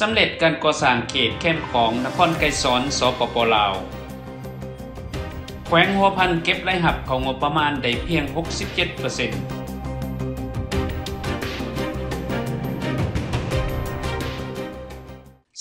สำเร็จการก่อสร้างเขตเข้มของนครไกรสอนสปปลาว แขวงหัวพันเก็บรายหับของงบประมาณได้เพียง 67%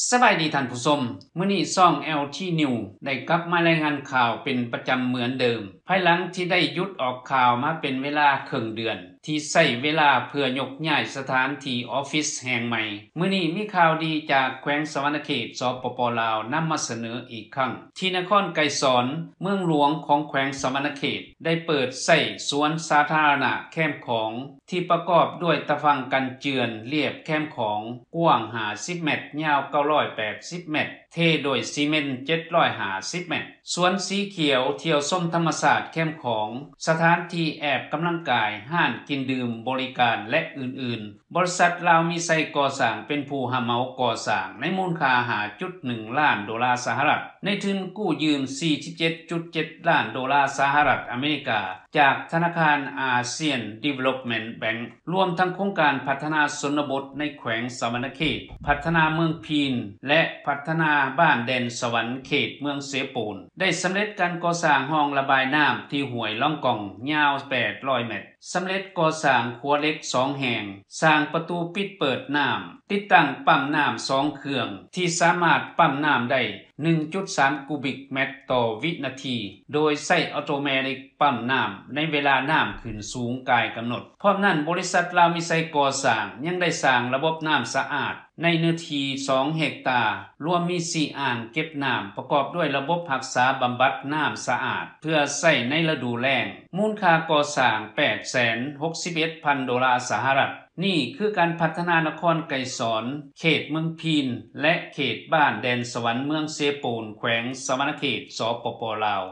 สบายดีท่านผู้ชมมื้อนี้ซ่อง LT New ได้กลับมารายงานข่าวเป็นประจำเหมือนเดิม ภายหลังที่ได้ยุดออกข่าวมาเป็นเวลาครึ่งเดือน ที่ใส่เวลาเพื่อยกย้ายสถานที่ออฟฟิศแห่งใหม่ มื้อนี้มีข่าวดีจากแขวงสวรรณเขตสปปลาวนำมาเสนออีกครั้ง ที่นครไกรสอนเมืองหลวงของแขวงสวรรณเขต ได้เปิดใส่สวนสาธารณะแคมของที่ประกอบด้วยตะฟังกันเจือนเรียบแคมของกว้าง50เมตรยาว980 เมตร เทโดยซีเมนต์750 เมตร สวนสีเขียวเที่ยวส้มธรรมศาสตร์แคมของ สถานที่แอบกำลังกาย ห้านกินดื่มบริการและอื่นๆ บริษัทลาวมีไซก่อสร้างเป็นผู้หาเมาก่อสร้างในมูลค่าหาจุด1ล้านโดลาสหรัฐ ในทุนกู้ยืม 47.7 ล้านโดลาสหรัฐอเมริกา จากธนาคารอาเซียน Development Bank รวมทั้งโครงการพัฒนาสนบทในแขวงสวรรณเขต พัฒนาเมืองพีนและพัฒนาบ้านแดนสวรรค์เขตเมืองเสปูน ได้สำเร็จการก่อสร้างห้องระบายน้ำที่ห่วยล่องกองยาว 800 เมตรสำเร็จก่อสร้างครัวเล็ก 2 แห่ง สร้างประตูปิดเปิดน้ำ ติดตั้งปั๊มน้ำ2เครื่อง ที่สามารถปั๊มน้ำได้ 1.3 กูบิกเมตรต่อวินาที โดยใส้ออโตเมติกปั๊มน้ำในเวลาน้ำขึ้นสูงกายกำหนด พร้อมนั้นบริษัทลาวมีไซก่อสร้างยังได้สร้างระบบน้ำสะอาด ในเนื้อที่2เฮกตาร์รวมมี 4 อ่างเก็บน้ำประกอบด้วยระบบรักษาบำบัดน้ำสะอาด เพื่อใส้ในฤดูแล้งมูลค่าก่อสร้าง861,000ดอลลาร์สหรัฐนี่คือการพัฒนานครไก่สอนเขตเมืองพีน และเขตบ้านแดนสวรรค์เมืองเซปูน แขวงสวรรณเขตสปปลาว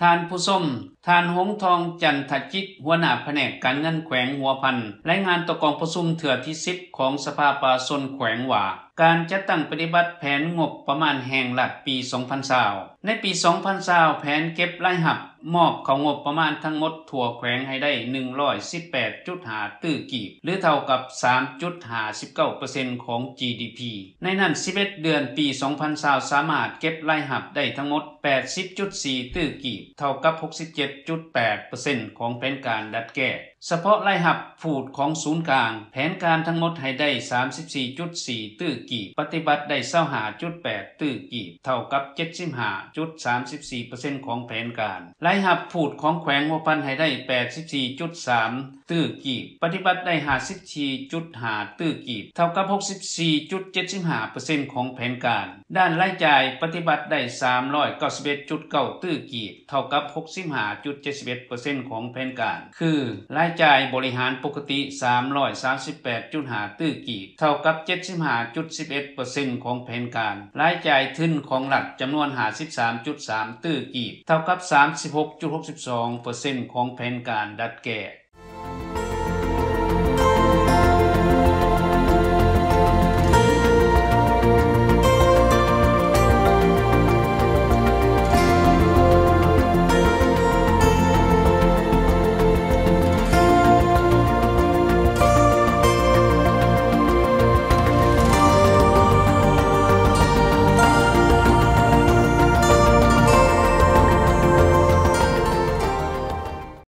ทานผู้ส้มทานหงทองจันทจิต หัวหน้าแผนกการเงินแขวงหัวพันรายงานต่อกองประสุมเถื่อที่10ของสภาปาสนแขวงว่า การจัดตั้งปฏิบัติแผนงบประมาณแห่งรัฐปี 2020ในปี 2020แผนเก็บรายหับมอบเขางบประมาณทั้งหมดทั่วแขวงให้ได้ 118.5ตื้อกีบ หรือเท่ากับ 3.59%ของ GDP ในนั้น 11 เดือนปี 2020สามารถเก็บรายหับได้ทั้งหมด 80.4ตื้อกีบ เท่ากับ7.8%ของแผนการดัดแก้ เฉพาะรายหับผูดของศูนย์กลาง แผนการทั้งหมดให้ได้ 34.4 ตื้อกีบปฏิบัติได้25.8 ตื้อกีบเท่ากับ 75.34%ของแผนการรายหับผูดของแขวงหัวพันให้ได้ 84.3 ตื้อกีบปฏิบัติได้54.5ตื้อกีบเท่ากับ 64.75%ของแผนการ ด้านรายจ่ายปฏิบัติได้ 391.9 ตื้อกีบเท่ากับ 65 65.71%ของแผนการ คือรายจ่ายบริหารปกติ 338.5 ตื้อกีบเท่ากับ 75.11%ของแผนการ รายจ่ายทุนของรัฐจำนวน 53.3 ตื้อกีบเท่ากับ 36.62%ของแผนการดัดแก่